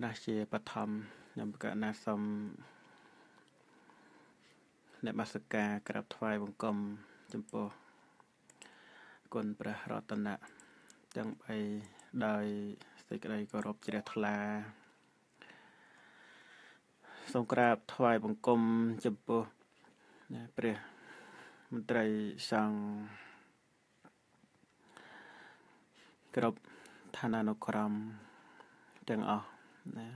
ណាជាបឋមខ្ញុំកណាសូមអ្នកបាសកាក្រាបថ្វាយបង្គំចំពោះគុណព្រះរតនៈទាំង3ដោយសេចក្តីគោរពជ្រះថ្លាសូមក្រាបថ្វាយបង្គំចំពោះព្រះមន្ត្រីសង្ឃគ្រប់ឋានានុក្រមទាំងអស់ ណា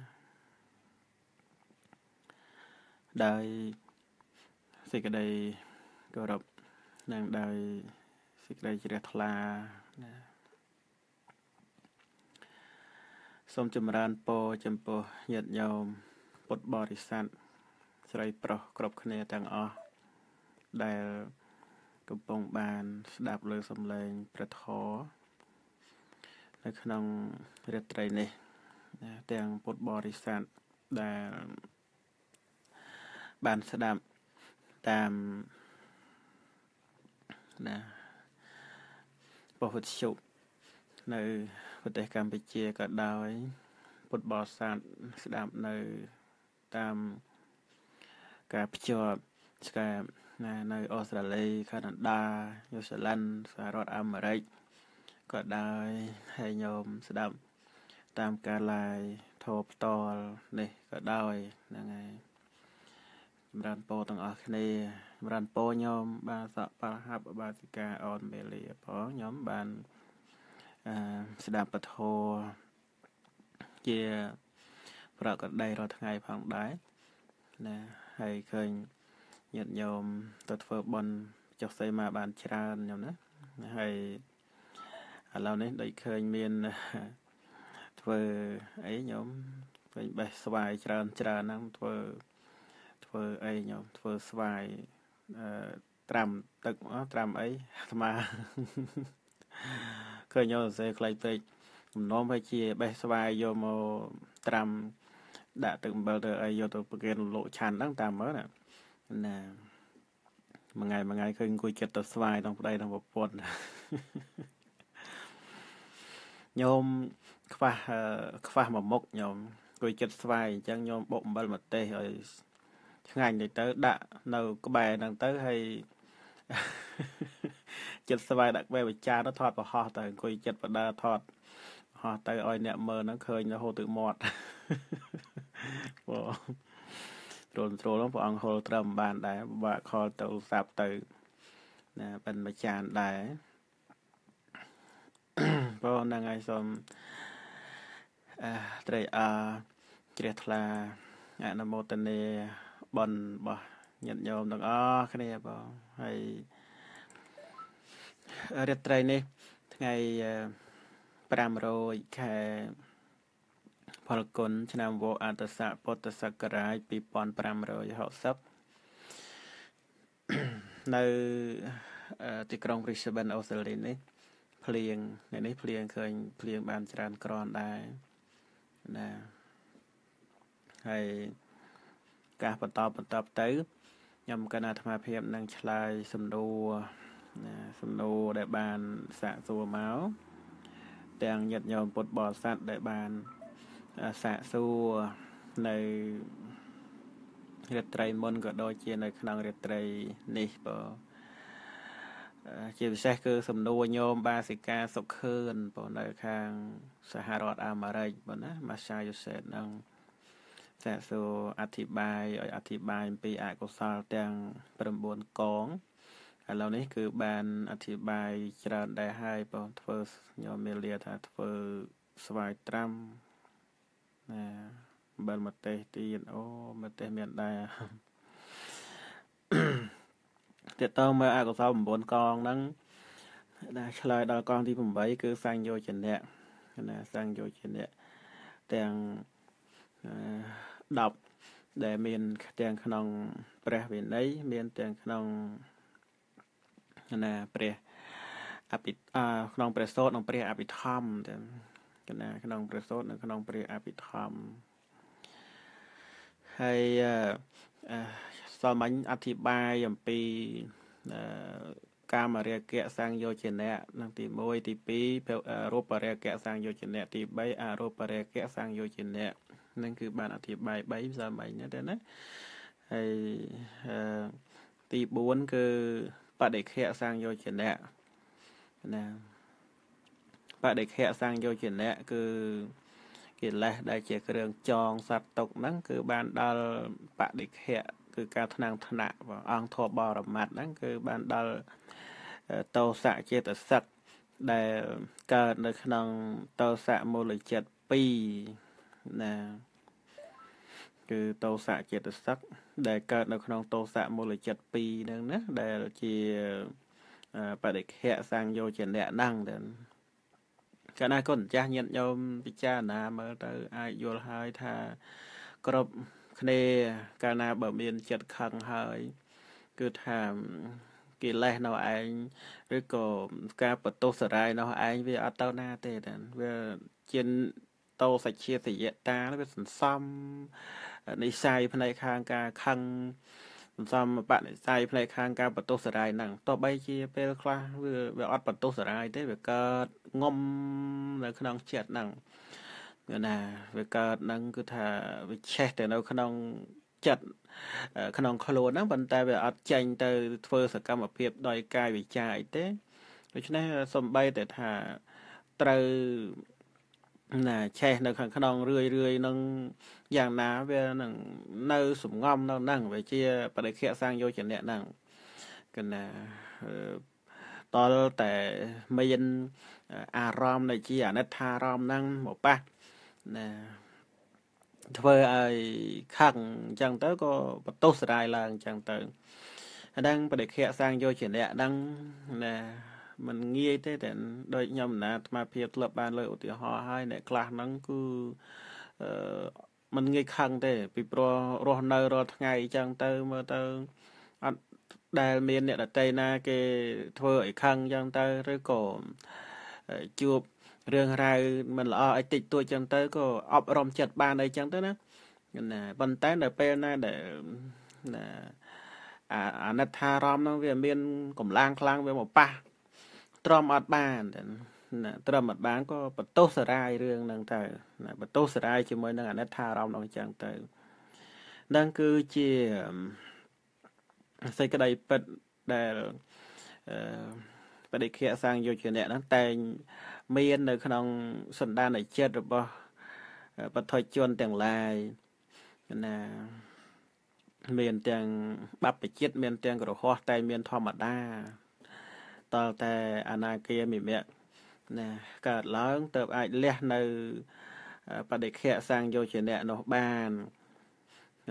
ដោយសេចក្តីគោរពនិងដោយសេចក្តីជ្រះថ្លាណាសូមចម្រើនពរចំពោះញាតិញោមពុទ្ធបរិស័ទស្រីប្រុសគ្រប់គ្នាទាំងអស់ដែលកំពុងបានស្ដាប់លើសំឡេងព្រះធម៌នៅក្នុងរាត្រីនេះ ទាំងពុទ្ធបរិស័ទដែលបានស្ដាប់តាមណាពុទ្ធជុនៅប្រទេសកម្ពុជាក៏ដោយ ពុទ្ធបរិស័ទស្ដាប់នៅតាមការភ្ជាប់ស្កាណានៅអូស្ត្រាលីកាណាដាញូហ្សេឡង់សហរដ្ឋអាមេរិកក៏ដោយហើយញោមស្ដាប់ តាមការឡាយធោផ្ទាល់នេះក៏ដោយហ្នឹងហើយចម្រើនពរទាំងអស់គ្នាចម្រើនពរញោមបាទសកបហបបាសិកាអនមេលីផងញោមបានអឺស្ដាប់ពធជាប្រកបដីរាល់ថ្ងៃផងដែរណាហើយឃើញញាតិញោមទៅធ្វើបន់ចុះសីមកបានច្រើនញោមណាហើយឥឡូវនេះដូចឃើញមាន ធ្វើអីញោមឃើញបេះស្វាយច្រើនច្រើនហ្នឹងធ្វើធ្វើអីញោមធ្វើស្វាយអឺត្រាំទឹកត្រាំអីអាត្មាឃើញញោមសរសេរខ្លីពេកចំនួនហើយជាបេះស្វាយយកមកត្រាំដាក់ទឹកអំបិលទៅអីយកទៅប្រគេនលោកឆាន់ហ្នឹងតាមមើលណាណាមួយថ្ងៃមួយថ្ងៃឃើញអង្គុយចិត្តទៅស្វាយក្នុងប្តីក្នុងប្រពន្ធញោម ខ្វះខ្វះមួយមុខញោមគួយចិត្តស្វាយអញ្ចឹងញោមបុកអំបិលម្ទេសឲ្យឆ្ងាញ់ទៅទៅដាក់នៅក្បែរហ្នឹងទៅហើយចិត្តស្វាយដាក់ក្បែរវិចារទៅថតប្រហោះទៅអង្គុយចិត្តបដាថតហោះទៅឲ្យអ្នកមើលហ្នឹងឃើញរហូតទឹកមាត់បងទ្រលទ្រលព្រះអង្គហុលត្រឹមបានដែរបាក់ខលទៅសាប់ទៅណាបិណ្ឌមួយចានដែរបងហ្នឹងហើយសូម អឺត្រេកអរជ្រះថ្លាអនុមោទនាបនរបស់ញាតិញោមទាំងអស់គ្នាបងហើយរាត្រីនេះ ថ្ងៃ500ខែផលគុណឆ្នាំវអត្តស័កពុទ្ធសករាជ2560នៅទីក្រុង Brisbane អូស្ត្រាលីនេះភ្លៀងថ្ងៃនេះភ្លៀងឃើញភ្លៀងបានច្រើនក្រនដែរ ណាហើយការបន្តបន្តទៅខ្ញុំកណាអាត្មាភាពនឹងឆ្លើយសំណួរណាសំណួរដែលបានសាកសួរមកទាំងញាតិញោមពុទ្ធបរិស័ទដែលបានសាកសួរនៅរាត្រីមុនក៏ដូចជានៅក្នុងរាត្រីនេះបើ ជាពិសេសគឺសំណួរញោមបាសិកាសុខឿនបងនៅខាងសហរដ្ឋអាមេរិកបងណា Massachusetts នឹងសាកសួរអធិប្បាយឲ្យអធិប្បាយអំពីអកុសលទាំង9កងឥឡូវនេះគឺបានអធិប្បាយច្រើនដែរហើយបងធ្វើញោមមេលាថាធ្វើស្វាយត្រាំណាបើមទេសទៀតអូមទេសមានដែរ ទៀតតមើលអកុសល9កងហ្នឹងដែលឆ្លើយដល់កងទី8គឺសញ្ញោចនៈណាសញ្ញោចនៈទាំង10ដែលមានទាំងក្នុង ព្រះវិន័យមានទាំងក្នុងណាព្រះអភិក្នុងព្រះសូត្រនិងព្រះអភិធម្មទាំងកណាក្នុងព្រះសូត្រនៅក្នុងព្រះអភិធម្មហើយ សាមញ្ញអធិប្បាយអំពីកាមរាគៈសង្យោជនៈនឹងទី1ទី2រូបរាគៈសង្យោជនៈទី3អរូបរាគៈសង្យោជនៈហ្នឹងគឺបានអធិប្បាយ3ផ្សំ3ហ្នឹងទៅណាហើយអឺទី4គឺបដិខៈសាងយោជនៈណាបដិខៈសាងយោជនៈគឺកិលេសដែលជាគ្រឿងចងសត្វទុកហ្នឹងគឺបានដល់បដិខៈ គឺការថ្នាំងថ្នាក់អង្គធបរមត្តហ្នឹងគឺបានដល់តោសៈចេតសិកដែលកើតនៅក្នុងតោសៈមូលចិត្ត2ណាគឺតោសៈចេតសិកដែលកើតនៅក្នុងតោសៈមូលចិត្ត2ហ្នឹងណាដែលជាបដិខៈសង្យោជនៈហ្នឹងទៅកាលណាគុណចាស់ញាតិញោមពិចារណាមើលទៅអាចយល់ហើយថាគ្រប់ គ្នា កាលណាបើមានចិត្តខឹងហើយ គឺថាកិលេសនៅឯងឬក៏ការបន្ទោសរាយនៅឯងវាអត់ទៅណាទេតាវាជាតោសច្ឆេតយតាវាសន្សំនិស័យផ្នែកខាងការខឹងសន្សំបនិស័យផ្នែកខាងការបន្ទោសរាយហ្នឹងទោះបីជាពេលខ្លះវាវាអត់បន្ទោសរាយទេវាកើតងំនៅក្នុងចិត្តហ្នឹង ណាវាកើតហ្នឹងគឺថាវាឆេះទៅនៅក្នុងចិត្តក្នុងខ្លួនហ្នឹងប៉ុន្តែវាអត់ចេញទៅធ្វើសកម្មភាពដោយកាយវិចារអីទេដូច្នេះសំបីតែថាត្រូវណាឆេះនៅខាងក្នុងរឿយរឿយនឹងយ៉ាងណាវានឹងនៅសំងំនៅហ្នឹងវាជាបរិខៈសាងយោជនៈហ្នឹងគណាតលតែមានអារម្មណ៍នៃជាអនិច្ចារម្មណ៍ហ្នឹងមកប៉ះ ណាធ្វើឲ្យខឹងអញ្ចឹងទៅក៏បន្ទោសរាយឡើងអញ្ចឹងទៅអាហ្នឹងបដិខៈសាងយោជនៈហ្នឹងណាมันងាយទេតែដូចខ្ញុំណាអាត្មាភាពធ្លាប់បានលើកឧទាហរណ៍ឲ្យអ្នកខ្លះហ្នឹងគឺអឺมันងាយខឹងទេ ពីព្រោះរស់នៅរាល់ថ្ងៃអញ្ចឹងទៅមើលទៅអត់ដែលមានអ្នកដតីណា គេធ្វើឲ្យខឹងអញ្ចឹងទៅឬក៏ជួប រឿងរ៉ាវមិនល្អឲ្យតិចតួចចឹងទៅក៏អប់រំចិត្តបានអីចឹងទៅណាណាប៉ុន្តែដល់ពេលណាដែលណាអាអាណិតថារំហ្នឹងវាមានកម្លាំងខ្លាំងវាមកប៉ះទ្រាំអត់បានណាទ្រាំអត់បានក៏បន្ទោសរាយរឿងហ្នឹងទៅណាបន្ទោសរាយជាមួយនឹងអាណិតថារំហ្នឹងចឹងទៅហ្នឹងគឺជាសេចក្តីពិតដែលអឺបដិខៈសាងយោជនៈហ្នឹងតែង មាននៅក្នុងសន្តានចិត្តរបស់បឋិជនទាំងឡាយណាមានទាំងបព្វជិតមានទាំងក្រហោះតែមានធម្មតាតលតែអនាគាមិមៈណាកើតឡើងទៅអាចលះនៅបដិខៈសាងយោជនៈនោះបាន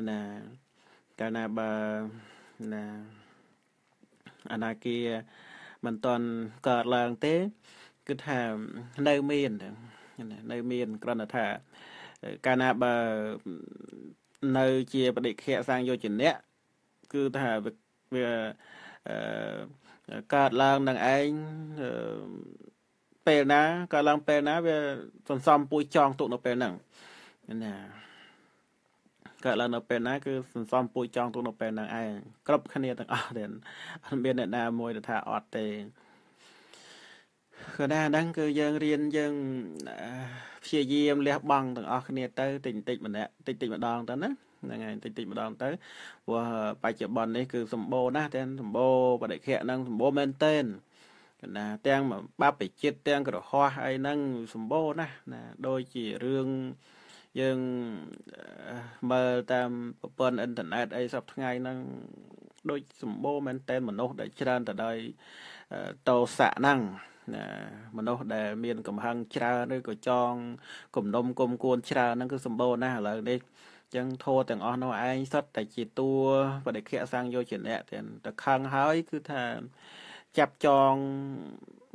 ណាកាលណាបើណាអនាគាមិនតន់កើតឡើងទេ គឺថានៅមាននៅមានគ្រាន់តែថាកាលណាបើនៅជាបដិខៈសាងយោជនៈគឺថាវាកើតឡើងនឹងឯងពេលណាកើតឡើងពេលណាវាសន្សំពួយចងទុកនៅពេលហ្នឹងណាកើតឡើងនៅពេលណាគឺសន្សំពួយចងទុកនៅពេលហ្នឹងឯងគ្រប់គ្នាទាំងអស់ទេអត់មានអ្នកណាមួយទៅថាអត់ទេ ក៏ដែរហ្នឹងគឺយើងរៀនយើងព្យាយាមលះបង់ទាំងអស់គ្នាទៅតិចតិចម្នាក់តិចតិចម្ដងទៅណាហ្នឹងហើយតិចតិចម្ដងទៅព្រោះបច្ចុប្បន្ននេះគឺសម្បូរណាស់ទាំងសម្បូរបដិខៈហ្នឹងសម្បូរមែនទែនណាទាំងបាបចិត្តទាំងក្រហោះអីហ្នឹងសម្បូរណាស់ណាដូចជារឿងយើងមើលតាមប្រព័ន្ធអ៊ីនធឺណិតអីសពថ្ងៃហ្នឹងដូចសម្បូរមែនតែនមនុស្សដែលច្រើនទៅដោយតោសៈហ្នឹង ណាមនុស្សដែលមានកំហឹងច្រើនឬក៏ចងគំនុំគុំគួនច្រើនហ្នឹងគឺសម្បូរណាស់ឥឡូវនេះចឹងធัวទាំងអស់នោះឯងសុទ្ធតែជាតួបដិខៈសាងយោជនៈទាំងតខឹងហើយគឺថាចាប់ចង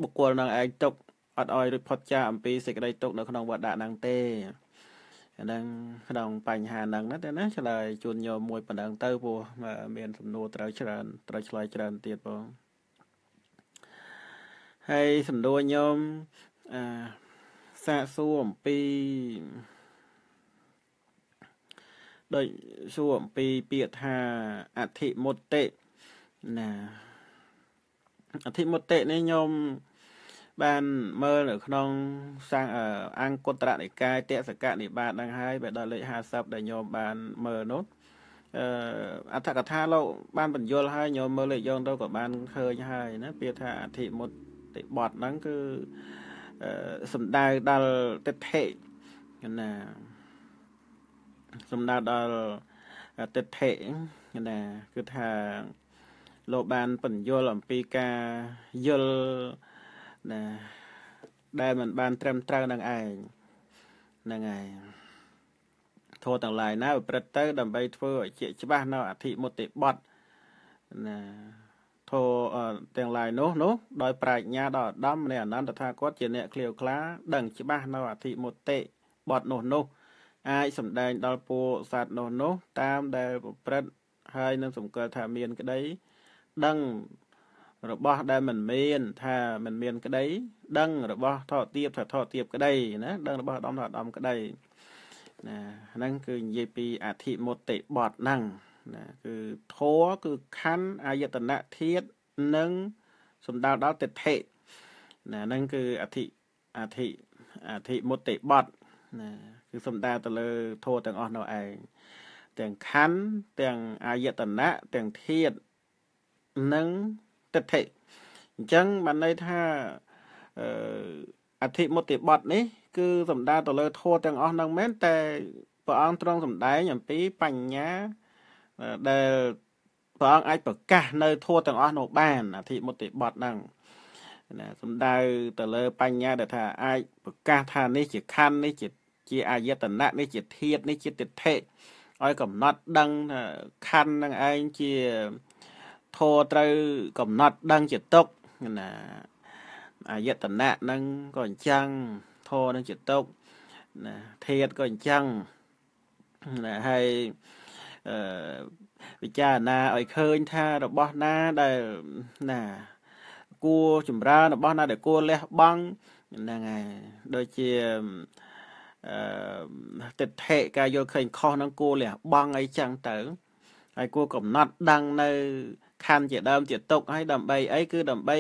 បុគ្គលនឹងឯងទុកអត់ឲ្យរួចផុតចាកអំពីសេចក្តីទុកនៅក្នុងវត្តហ្នឹងទេអាហ្នឹងក្នុងបញ្ហាហ្នឹងណាតែណាឆ្លើយជូនញោមមួយប៉ុណ្ណឹងទៅព្រោះមានសំណួរត្រូវច្រើនត្រូវឆ្លើយច្រើនទៀតបង ហើយសំដួរញោមអឺសាកសួរអំពីដូចសួរអំពីពាក្យថាអធិមុតិណាអធិមុតិនេះញោមបានមើលនៅក្នុងសាងអង្គុត្រនិកាយតសកនិបាតនឹងហើយបែដល់លេខ50ដែលញោមបានមើលនោះអឺអត្ថកថាលោកបានបញ្យល់ហើយញោមមើលលេខយកទៅក៏បានឃើញហើយណាពាក្យថាអធិមុតតិ បតហ្នឹងគឺសំដៅដល់ទិដ្ឋិណាសំដៅដល់ទិដ្ឋិណាគឺថាលោកបានបញ្យល់អំពីការយល់ណាដែលมันបានត្រឹមត្រូវនឹងឯងហ្នឹងហើយធម៌ទាំងឡាយណាប្រព្រឹត្តទៅដើម្បីធ្វើឲ្យជាច្បាស់នៅអធិមុតិបត្តិណា ធម៌ទាំងឡាយនោះនោះដោយប្រាជ្ញាដល់ឧត្តមនៃអនន្តតថាគតជាអ្នកឃ្លាវខ្លាដឹងច្បាស់នៅអធិមុតិបត្តិនោះនោះអាចសម្ដែងដល់ពួកសត្វនោះនោះតាមដែលប្រព្រឹត្តហើយនឹងសង្កល់ថាមានក្តី ដឹងរបស់ដែលមិនមាន ថាមិនមានក្តី ដឹងរបស់ថតទៀបថាថតទៀបក្តីណាដឹងរបស់អាដាមថាអាដាមក្តីណាហ្នឹងគឺនិយាយពីអធិមុតិបតហ្នឹង ណាគឺធរគឺខណ្ឌអាយតនៈធាតនិងសំដៅដល់ទិដ្ឋិណាហ្នឹងគឺអធិអធិអធិមុតិបតណាគឺសំដៅទៅលើធរទាំងអស់នោះឯងទាំងខណ្ឌទាំងអាយតនៈទាំងធាតនិងទិដ្ឋិអញ្ចឹងបានន័យថាអឺអធិមុតិបតនេះ គឺសំដៅទៅលើធម៌ទាំងអស់ហ្នឹងមែនតែព្រះអង្គទ្រង់សម្ដែងអំពីបញ្ញា ដែលព្រះអង្គអាចប្រកាសនៅធម៌ទាំងអស់នោះបានអធិមុតិបតហ្នឹងណាសំដៅទៅលើបញ្ញាដែលថាអាចប្រកាសថានេះជាខណ្ឌនេះជាជាអាយតនៈនេះជាធាតនេះជាទិដ្ឋិឲ្យកំណត់ដឹងថាខណ្ឌនឹងឯងជាធរត្រូវកំណត់ដឹងជាទុកណាអាយតនៈហ្នឹងក៏អញ្ចឹងធរនឹងជាទុកណាធាតក៏អញ្ចឹងណាហើយអឺ ពិចារណាឲ្យឃើញថារបស់ណាដែលណាគួរចម្រើនរបស់ណាដែលគួរលះបង់ហ្នឹងហើយដូចជាអឺទិដ្ឋិការយល់ឃើញខុសហ្នឹងគួរលះបង់អីចឹងទៅហើយគួរកំណត់ដឹងនៅខណ្ឌជាដើមជាទុកហើយដើម្បីអីគឺដើម្បី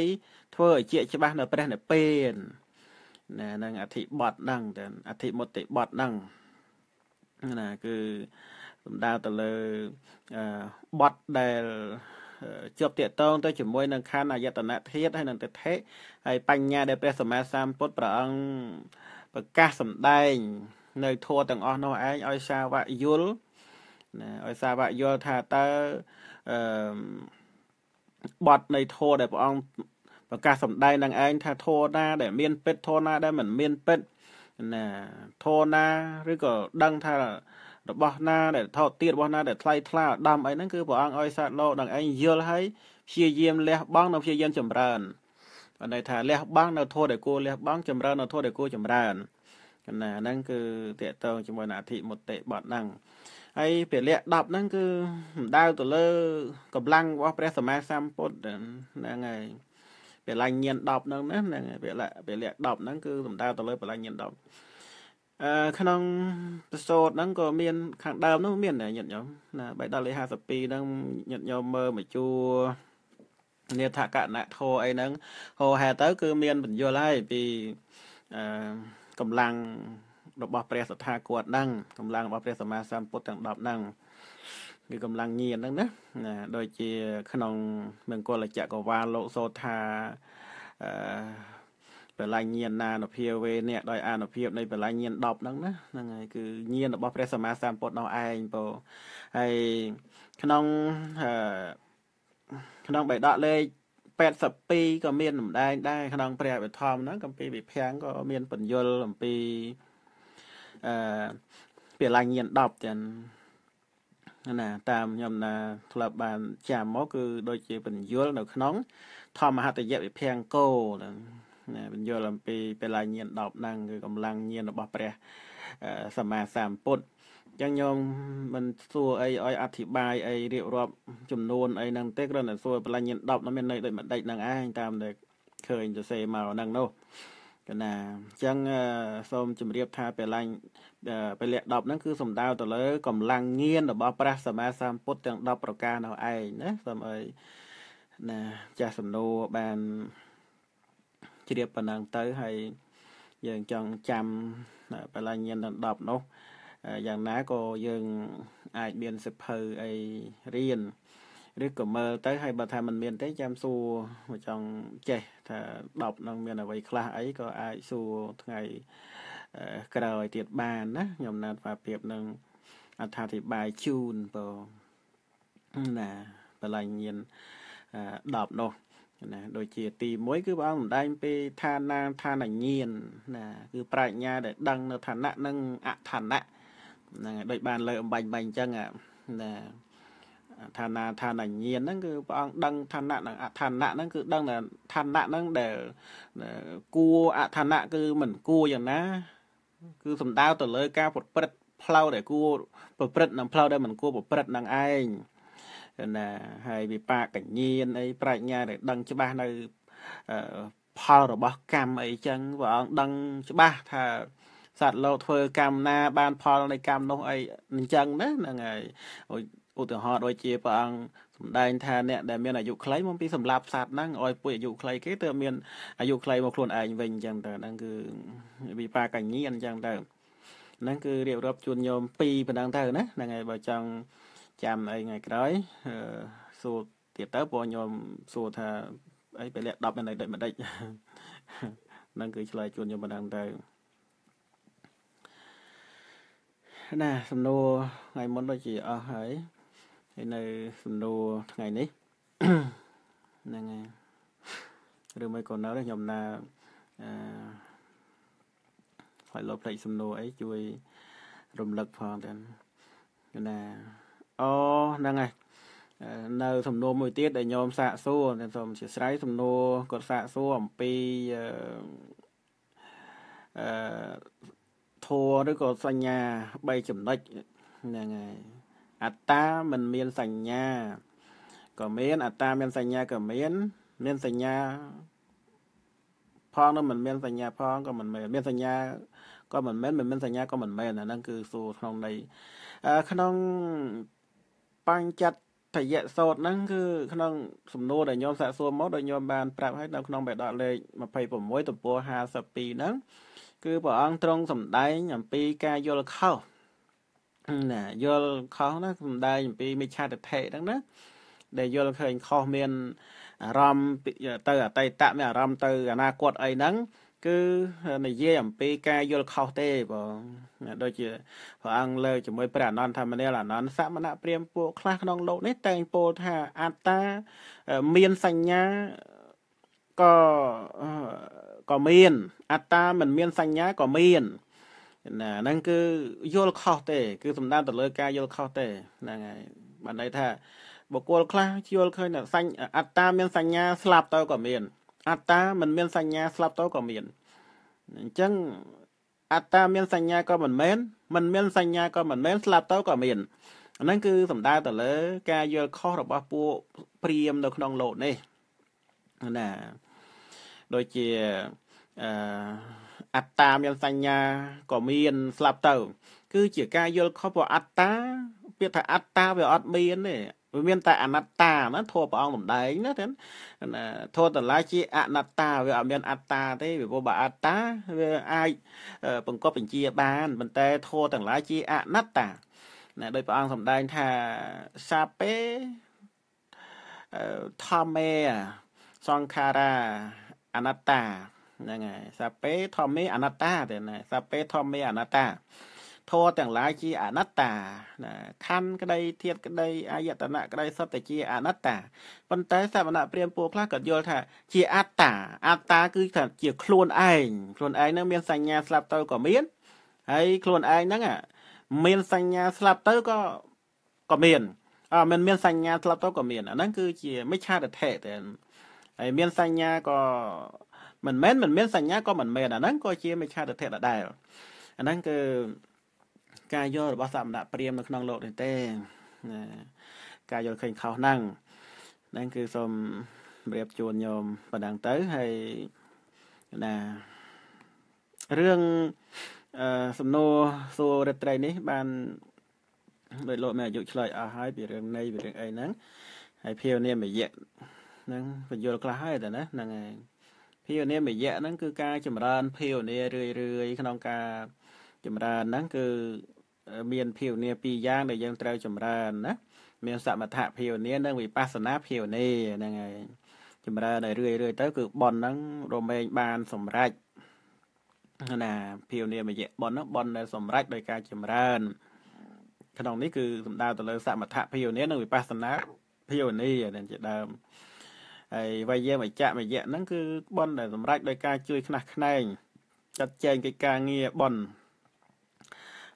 ធ្វើឲ្យជាច្បាស់នៅព្រះនិព្វានណានឹងអធិបតហ្នឹងទៅអធិមុតិបតហ្នឹងណាគឺ សំដៅទៅលើបតដែលជាប់តាកតងទៅជាមួយនឹងខណ្ឌអាយតនៈធាតុហើយនឹងទិដ្ឋិហើយបញ្ញាដែលព្រះសម្មាសម្ពុទ្ធព្រះអង្គប្រកាសសម្ដែង នៅធម៌ទាំងអស់នោះឯងឲ្យសាវកយល់ណាឲ្យសាវកយល់ថាតើអឺបត់នៃធម៌ដែលព្រះអង្គប្រកាសសម្ដែងនឹងឯងថាធម៌ណាដែលមានពិតធម៌ណាដែលមិនមានពិតណាធម៌ណាឬក៏ដឹងថា របស់ណាដែលថោតទៀតរបស់ណាដែលថ្លៃថ្លាដំអីហ្នឹងគឺព្រះអង្គឲ្យសាទលោកនឹងឯងយល់ហើយព្យាយាមលះបង់និងព្យាយាមចម្រើនបានន័យថាលះបង់នៅធម៌ដែលគួរលះបង់ចម្រើននៅធម៌ដែលគួរចម្រើនណាហ្នឹងគឺតកតងជាមួយនឹងអធិមុតិបតហ្នឹងហើយពលៈ10ហ្នឹងគឺសំដៅទៅលើកម្លាំងរបស់ព្រះសម្មាសម្ពុទ្ធហ្នឹងហើយពលញ្ញាណ10ហ្នឹងណាហ្នឹងហើយពលៈពលៈ10ហ្នឹងគឺសំដៅទៅលើពលញ្ញាណ10 អឺក្នុងប្រសូតហ្នឹងក៏មានខាងដើមនោះមានញាតិញោមណាបៃដល់លេខ52ហ្នឹងញាតិញោមមើលមកជួនេថកណៈធោអីហ្នឹងហោហែទៅ គឺមានបញ្យលហើយពីអឺកម្លាំងរបស់ព្រះសទ្ធាគាត់ហ្នឹងកម្លាំងរបស់ព្រះសម្មាសម្ពុទ្ធទាំង10ហ្នឹងគឺកម្លាំងញាណហ្នឹងណាណាដូចជា ក្នុងមង្គលចក្រវាលលោកសោថាអឺ បលាញាណណានុភាវេនេះដោយអនុភាពនៃបលាញាណ10ហ្នឹងណាហ្នឹងហើយគឺញាណរបស់ព្រះសម្មាសម្ពុទ្ធនោះឯងពោហើយក្នុងអឺក្នុងបៃដកលេខ82ក៏មានសម្ដែងដែរក្នុងព្រះវិធម្មហ្នឹងកម្ពីវិភាំងក៏មានបញ្យលអំពីអឺពេលឡើងញៀន10ទាំងណាតាមខ្ញុំណាធ្លាប់បានចាំមកគឺដូចជាបញ្យលនៅក្នុងធម្មហតយវិភាំងគោ ណាបញ្យលអំពីពេលឡើងញៀន10ហ្នឹងគឺកម្លាំងញៀនរបស់ព្រះសម្មាសម្ពុទ្ធចឹងញោមមិនសួរអីឲ្យអធិប្បាយអីរៀបរាប់ចំនួនអីហ្នឹងទេគ្រាន់តែសួរបលាញ់ញៀន10នោះមានន័យដូចម្ដេចហ្នឹងឯងតាមដែលឃើញសរសេរមកហ្នឹងនោះកណាអញ្ចឹងសូមជម្រាបថាបលាញ់ពលៈ10ហ្នឹងគឺសំដៅទៅលើកម្លាំងញៀនរបស់ព្រះសម្មាសម្ពុទ្ធទាំង10ប្រការនោះឯងណាសូមអើយណាចាស់សំណួរបាន ជ្រាបប៉ុណ្ណឹងទៅហើយយើងចង់ចាំបលាញាណដល់10នោះយ៉ាងណាក៏យើងអាចមានសិភៅអីរៀនឬក៏មើលទៅហើយបើថាมันមានទេចាំសួរមកចង់ចេះថា10នឹងមានអ្វីខ្លះអីក៏អាចសួរថ្ងៃក្រោយទៀតបានណាខ្ញុំណាត់ប្រៀបនឹងអត្ថាធិប្បាយជូនបងណាបលាញៀន10នោះ ណាដូចជាទី1គឺព្រះអង្គសម្ដែងពីឋានាឋានញាណណាគឺប្រាជ្ញាដែលដឹងនៅឋានៈនិងអឋានៈហ្នឹងហើយដូចបានលើអំបញ្ញបាញ់អញ្ចឹងណាឋានាឋានញាណហ្នឹងគឺព្រះអង្គដឹងឋានៈនិងអឋានៈហ្នឹងគឺដឹងថាឋានៈហ្នឹងដែលគួរអឋានៈគឺមិនគួរយ៉ាងណា គឺសំដៅទៅលើការប្រព្រឹត្តផ្លូវដែលគួរប្រព្រឹត្តនិងផ្លូវដែលមិនគួរប្រព្រឹត្តនឹងឯង ណាហើយវិបាកកញ្ញានអីប្រាជ្ញាដែលដឹងច្បាស់នៅផលរបស់កម្មអីចឹងព្រះអង្គដឹងច្បាស់ថាសត្វលោកធ្វើកម្មណា បានផលនៃកម្មនោះអីអញ្ចឹងណាហ្នឹងហើយឧទាហរណ៍ដូចជាព្រះអង្គសម្ដែងថាអ្នកដែលមានអាយុខ្លីមកពីសម្លាប់សត្វហ្នឹងឲ្យពួកអាយុខ្លីគេទើបមានអាយុខ្លីមកខ្លួនឯងវិញអញ្ចឹងទៅហ្នឹងគឺវិបាកញ្ញាអញ្ចឹងទៅហ្នឹងគឺរៀបរាប់ជូនញោម2ប៉ុណ្ណឹងទៅណាហ្នឹងហើយបើចង់ ចាំអីថ្ងៃក្រោយសួរទៀតទៅព្រោះញោមសួរថាអីពេលលាក់10មានអីដូចម្ដេចហ្នឹងគឺឆ្លើយជូនញោមប៉ុណ្ណឹងទៅណាសំណួរថ្ងៃមុនដូចជាអស់ហើយហើយនៅសំណួរថ្ងៃនេះហ្នឹងហើយឬមិនក៏នៅខ្ញុំណាអឺផ្លែលោផ្លេចសំណួរអីជួយរំលឹកផងទៅណា អូហ្នឹងហើយនៅសំណួរមួយទៀតដែលញោមសាកសួរសូមអធិស្ឋានសំណួរគាត់សាកសួរអំពីអឺធัวឬក៏សញ្ញា3ចំណុចហ្នឹងហើយអត្តាមិនមានសញ្ញាក៏មានអត្តាមានសញ្ញាក៏មាន មានសញ្ញាផងនឹងមិនមានសញ្ញាផងក៏មិនមែនមានសញ្ញាក៏មិនមែនមិនមានសញ្ញាក៏មិនមែនអាហ្នឹងគឺសួរក្នុងន័យក្នុង បញ្ចត្តយៈសោតហ្នឹងគឺក្នុងសំណួរដែលញោមសាកសួរមកដោយញោមបានប្រាប់ឲ្យនៅក្នុងបេដកលេខ26ទំព័រ52ហ្នឹងគឺព្រះអង្គទ្រង់សម្ដែងអំពីការយល់ខុសណាយល់ខុសណាសម្ដែងអំពីមិច្ឆាទិដ្ឋិហ្នឹងណាដែលយល់ឃើញខុសមានអារម្មណ៍ទៅអតីតមានអារម្មណ៍ទៅអនាគតអីហ្នឹង គឺនិយាយអំពីការយល់ខុសទេបងដូចជាព្រះអង្គលើកជាមួយព្រះអនន្តធម្មនាលអនន្តសមណៈព្រាមពួកខ្លះក្នុងលោកនេះតែងពោលថាអត្តាមានសញ្ញាក៏ក៏មានអត្តាមិនមានសញ្ញាក៏មានណាហ្នឹងគឺយល់ខុសទេ គឺសំដៅទៅលើការយល់ខុសទេហ្នឹងហើយបានន័យថាបុគ្គលខ្លះយល់ឃើញថាសញ្ញអត្តាមានសញ្ញាស្លាប់ទៅក៏មាន អត្តាមិនមានសញ្ញាស្លាប់ទៅក៏មានអញ្ចឹងអត្តាមានសញ្ញាក៏មិនមែនមិនមានសញ្ញាក៏មិនមែនស្លាប់ទៅក៏មានអាហ្នឹងគឺសំដៅទៅលើ ការយល់ខុសរបស់ពួកព្រាមនៅក្នុងលោកនេះណាដូចជាអឺអត្តាមានសញ្ញាក៏មានស្លាប់ទៅ គឺជាការយល់ខុសព្រោះអត្តាពាក្យថាអត្តាវាអត់មានទេ វាមានតែអនត្តាណាធម៌ព្រះអង្គសំដែងណាទាំងធម៌តម្លាជាអនត្តាវាអត់មានអត្តាទេវាពោបើអត្តាវាអាចបង្កប់បញ្ជាបានប៉ុន្តែធម៌តម្លាជាអនត្តាណាដោយព្រះអង្គសំដែងថាសាពេធម្មេសង្ខារាអនត្តាហ្នឹងហើយសាពេធម្មេអនត្តាទេណាសាពេធម្មេអនត្តា ធម៌ទាំងឡាយជាអនត្តាណាខណ្ឌក្តីធាតក្តីអាយតនៈក្តីសុទ្ធតែជាអនត្តាប៉ុន្តែសមណៈព្រាមពួកខ្លះក៏យល់ថា ជាអត្តាអត្តាគឺថាជាខ្លួនឯងខ្លួនឯងនឹងមានសញ្ញាស្លាប់ទៅក៏មានហើយខ្លួនឯងហ្នឹងមានសញ្ញាស្លាប់ទៅក៏ក៏មានអឺមិនមានសញ្ញាស្លាប់ទៅក៏មានអាហ្នឹងគឺជាមិច្ឆាទិដ្ឋិតែហើយមានសញ្ញាក៏មិនមែនមិនមានសញ្ញាក៏មិនមែនអាហ្នឹងក៏ជាមិច្ឆាទិដ្ឋិដដែលអាហ្នឹងគឺ ការយល់របស់សមណៈព្រាមនៅក្នុងលោកនេះទេណាការយល់ឃើញខុសហ្នឹងហ្នឹងគឺសូមរៀបជូនញោមប៉ុណ្ណឹងទៅហើយណារឿងអឺសំណួរសួររិត្រីនេះ បានដោយលោកមានអាយុឆ្លើយអស់ហើយពីរឿងនៃពីរឿងអីហ្នឹងហើយភាវនាមយៈហ្នឹងបញ្យល់ខ្លះហើយតែណាហ្នឹងហើយភភាវនាមយៈហ្នឹងគឺការចម្រើនភាវនារឿយរឿយក្នុងការចម្រើនហ្នឹងគឺ មានភាវនាពីរយ៉ាងដែលយើងត្រូវចម្រើនណាមានសមថភាវនានិងវិបស្សនាភាវនាហ្នឹងហើយចម្រើនឲ្យរឿយរឿយទៅ គឺបនហ្នឹងរមែងបានសម្រេចណាភាវនាមយៈបនហ្នឹងបនដែលសម្រេចដោយការចម្រើន ក្នុងនេះគឺសំដៅទៅលើសមថភាវនានិងវិបស្សនាភាវនាដែលជាដើមហើយវ័យយើងមច្ចៈមយៈហ្នឹងគឺបនដែលសម្រេចដោយការជួយ ខ្នះខ្នែងចាត់ចែងកិច្ចការងារបន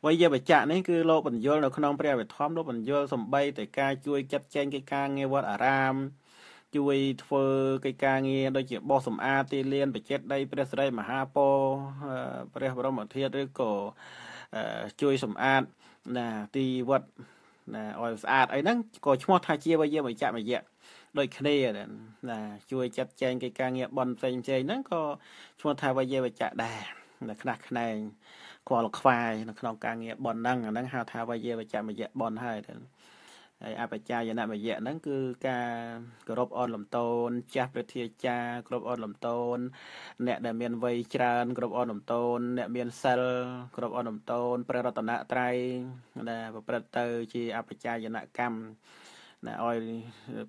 វ័យយបច្ចៈនេះគឺលោកបញ្យលនៅក្នុងព្រះវិធម្មលោកបញ្យលសំបីតែការជួយចាត់ចែងកិច្ចការងារវត្តអារាមជួយធ្វើកិច្ចការងារដូចជាបោះសម្អាតទីលានបច្ចិតដីព្រះសិរីមហាពោព្រះបរមធាតុឬក៏ជួយសម្អាតណាទីវត្តណាឲ្យស្អាតអីហ្នឹងក៏ឈ្មោះថាជាវយមច្ចមយៈដូចគ្នាណាជួយចាត់ចែងកិច្ចការងារបនផ្សេងផ្សេងហ្នឹងក៏ឈ្មោះថាវយវច្ចៈដែរ នៅខ្នះខ្នែងខ្វល់ខ្វាយនៅក្នុងការងារបនហ្នឹងអាហ្នឹងហៅថាវយវច្ចមយៈបនហើយហើយអបច្ចាយនមយៈហ្នឹងគឺការគោរពអនលំតូនចាស់ព្រះធាចាគោរពអនលំតូនអ្នកដែលមានវ័យច្រើនគោរពអនលំតូនអ្នកមានសិលគោរពអនលំតូនព្រះរតនត្រ័យដែលប្រព្រឹត្តទៅជាអបច្ចាយនកម្មណាឲ្យ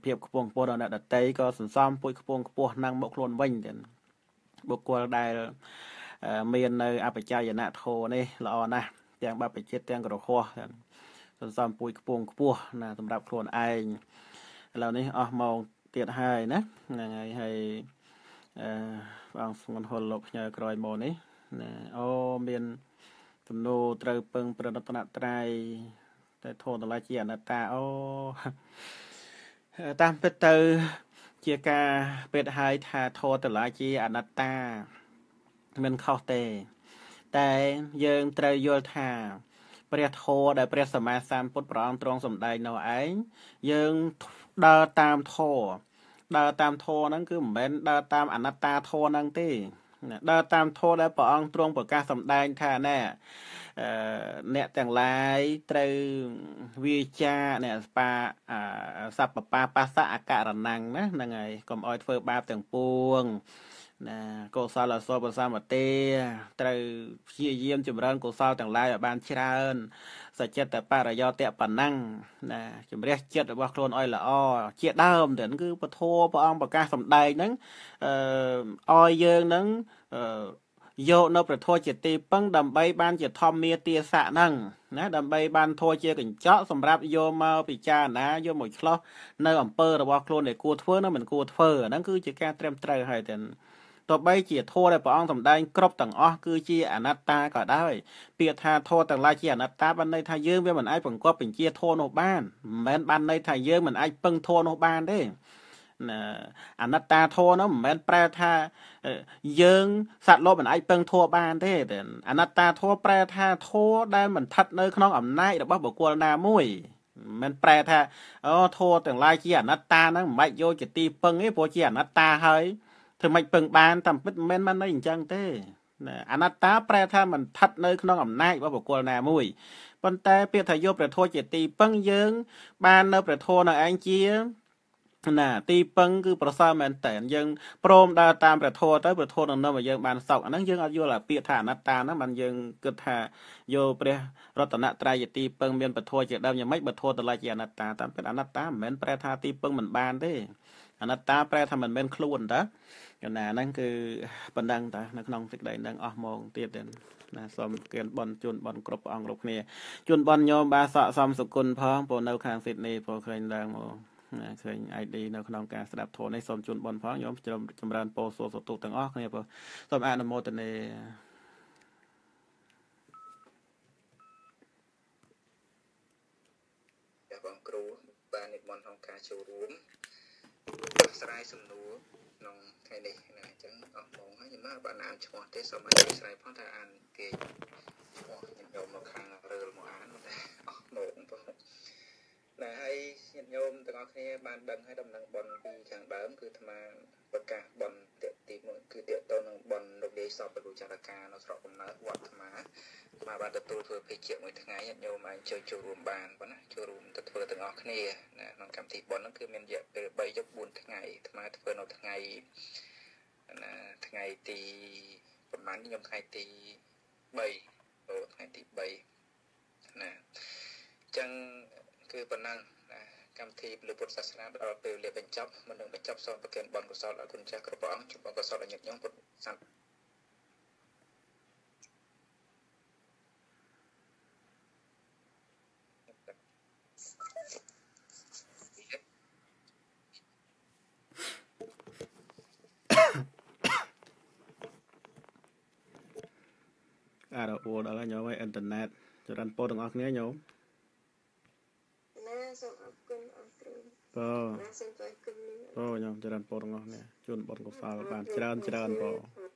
ភាពខ្ពង់ខ្ពស់ដល់អ្នកដតីក៏សន្សំពួយខ្ពង់ខ្ពស់នឹងមកខ្លួនវិញទៀតបុគ្គលដែល មាននៅអបច្ចាយនៈធោនេះល្អណាស់ទាំងបព្វជិតទាំងក្រហោះទាំងសន្សំពួយខ្ពងខ្ពស់ណាសម្រាប់ខ្លួនឯងឥឡូវនេះអស់ម៉ោងទៀតហើយណាហ្នឹងហើយហើយអឺបងស្ងន់ហុលលោកផ្ញើក្រោយមកនេះណាអូមានទំនោរត្រូវពឹងប្រណិតនត្រ័យតែធនតម្លៃជាអនត្តាអូតាមពិតទៅជាការពេតហើយថាធនតម្លៃជាអនត្តា មិនខុសទេ តែយើងត្រូវយល់ថាព្រះធម៌ដែលព្រះសម្មាសម្ពុទ្ធព្រះអង្គទ្រង់សម្ដែងនៅឯងយើងដើរតាមធម៌ដើរតាមធម៌ហ្នឹងគឺមិនមែនដើរតាមអនត្តាធម៌ហ្នឹងទេដើរតាមធម៌ដែលព្រះអង្គទ្រង់ប្រកាសសម្ដែងថាណែអឺអ្នកទាំងឡាយត្រូវវាចាអ្នកស្បាសัพពបាបាសៈអករណੰណាហ្នឹងហើយកុំអោយធ្វើបាបទាំងពួង ណាកុសលអសលប្រសមទេត្រូវព្យាយាមចម្រើនកុសលទាំងឡាយឲ្យបានច្រើនសច្ចតបរិយោតៈប៉ុណ្ណឹងណាជំរះចិត្តរបស់ខ្លួនឲ្យល្អជាដើមទៅគឺពធព្រះអង្គប្រកាសសម្ដែងហ្នឹងអឺឲ្យយើងហ្នឹងអឺយកនៅប្រធរជាទីពឹងដើម្បីបានជាធម្មាទាស័កហ្នឹងណាដើម្បីបានធរជាកញ្ចក់សម្រាប់យកមកពិចារណាយកមកឆ្លោះនៅអំពើរបស់ខ្លួនដែលគួរធ្វើនិងមិនគួរធ្វើហ្នឹងគឺជាការត្រឹមត្រូវហើយទាំង ទោះបីជាធម៌ដែលព្រះអង្គសម្ដែងគ្រប់ទាំងអស់គឺជាអនត្តាក៏ដោយពាក្យថាធម៌ទាំងឡាយជាអនត្តាបានន័យថាយើងវាមិនអាចបង្កប់បញ្ជាធម៌នោះបានមិនមែនបានន័យថាយើងមិនអាចពឹងធម៌នោះបានទេណាអនត្តាធម៌នោះមិនមែនប្រែថាយើងសត្វលោកមិនអាចពឹងធម៌បានទេអនត្តាធម៌ប្រែថាធម៌ដែលមិនស្ថិតនៅក្នុងអំណាចរបស់បុគ្គលណាមួយមិនប្រែថាអូធម៌ទាំងឡាយជាអនត្តាហ្នឹងមិនបាច់យកជាទីពឹងទេព្រោះជាអនត្តាហើយ ធ្វើម៉េចពឹងបានតាមពិតមិនមែនមិនអីអញ្ចឹងទេអនត្តាប្រែថាមិនស្ថិតនៅក្នុងអំណាចរបស់បុគ្គលណាមួយប៉ុន្តែពាក្យថាយកព្រះធម៌ជាទីពឹងយើង បាននៅព្រះធម៌នៅឯងជាណាទីពឹងគឺប្រសើរមែនតើយើងព្រមដើរតាមព្រះធម៌ទៅព្រះធម៌នឹងនាំឲ្យយើងបានសុខអាហ្នឹងយើងអត់យល់អាពាក្យថាអនត្តាហ្នឹងបានយើងគិតថាយកព្រះរតនត្រ័យជាទីពឹងមានព្រះធម៌ជាដើមយ៉ាងម៉េចបើធម៌តម្លៃជាអនត្តាតាមពិតអនត្តាមិនមែនប្រែថាទីពឹងមិនបានទេអនត្តាប្រែថាមិនមែនខ្លួនតា កណាហ្នឹងគឺប៉ុណ្ណឹងតានៅក្នុងសេចក្តីហ្នឹងអស់ម៉ោងទៀតទេណាសូមគៀនបនជូនបនគ្រប់ព្រះអង្គគ្រប់គ្នាជូនបនញោមបាសកសំសុគន្ធផងពូនៅខាងស៊ីដនីពូឃើញឡើងមកណាឃើញ ID នៅក្នុងការស្ដាប់ធម៌នេះសូមជូនបនផងញោមចម្រើនពរសួរសតុទាំងអស់គ្នាពូសូមអនុមោទនាបងគ្រូបាននិមន្តក្នុងការចូលរួមស្រាយសំណួរ ក្នុងថ្ងៃនេះណាអញ្ចឹងអស់ម៉ោងហើយខ្ញុំបានអានឈ្មោះទេសូមអធិស្ឋានផងថាអានគេឈ្មោះខ្ញុំយកមកខាងរើលមកអានតែអស់ម៉ោងបងណាហើយញាតិញោមទាំងអស់គ្នាបានដឹងហើយដំណឹងប៉ុនពីខាងដើមគឺអាត្មាប្រកាសប៉ុន ទី1គឺតកតទៅនឹងប៉ុនលោកលាយសពបរុចរកានៅស្រុកកំណើតវត្តអាត្មាមកបានទទួលធ្វើភេជាមួយថ្ងៃញាតិញោមអាចចូលចូលរួមបានប៉ុណ្ណាចូលរួមទៅធ្វើទាំងអស់គ្នាណាក្នុងកម្មវិធីប៉ុនហ្នឹងគឺមានរយៈពេល3យប់4ថ្ងៃអាត្មាធ្វើនៅថ្ងៃណាថ្ងៃទីប្រហែលខ្ញុំថ្ងៃទី3អូថ្ងៃទី3ណាអញ្ចឹងគឺប៉ុណ្ណឹងណា កម្មវិធីពលពុទ្ធសាសនាដល់ពេលលាបញ្ចប់មិននឹងបញ្ចប់សូមប្រគេនបុណ្យកុសលដល់គុណចាស់គ្រប់ព្រះអង្គជូនបុណ្យកុសលដល់ញាតិញោមពុទ្ធសាសនាអារអួលដល់ហើយញោមហើយអ៊ីនធឺណិតចរន្តពោទាំងអស់គ្នាញោមណា សូមអរគុណអរគ្រូ បង ណាសូមជួយគុំនេះ បងញោមចរន្តពោទាំងអស់គ្នាជូនបុណ្យកុសលបានច្រើនច្រើនបង អរ